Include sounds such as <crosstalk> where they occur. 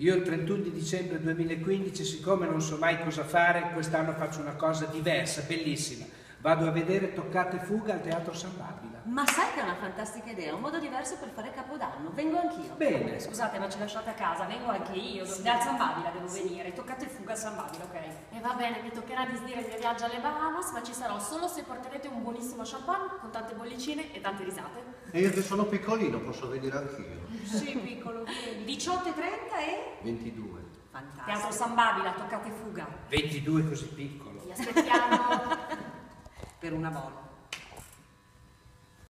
Io il 31 di dicembre 2015, siccome non so mai cosa fare, quest'anno faccio una cosa diversa, bellissima. Vado a vedere Toccate Fuga al Teatro San Babila. Ma sai che è una fantastica idea, un modo diverso per fare Capodanno. Vengo anch'io. Bene. Scusate, ma ci lasciate a casa, vengo anche io. Dal San Babila devo venire. Toccate fuga al San Babila, ok? E va bene, mi toccherà disdire il mio viaggio alle Bahamas, ma ci sarò solo se porterete un buonissimo champagne con tante bollicine e tante risate. E io che sono piccolino posso venire anch'io. Sì, piccolo, vieni. 18.30 e... 22. Fantastico. Teatro San Babila, toccate fuga. 22 così piccolo. Vi aspettiamo. <laughs> Per una volta.